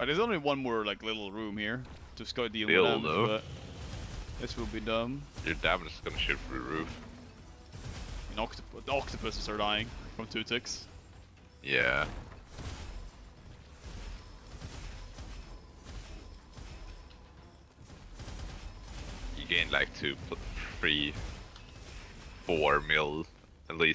Right, there's only one more like little room here. Just go deal Still, with them. But this will be dumb. Your damage is gonna shoot through the roof. And octop the octopuses are dying from two ticks. Yeah. You gain like two, three, four mil at least